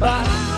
Bye.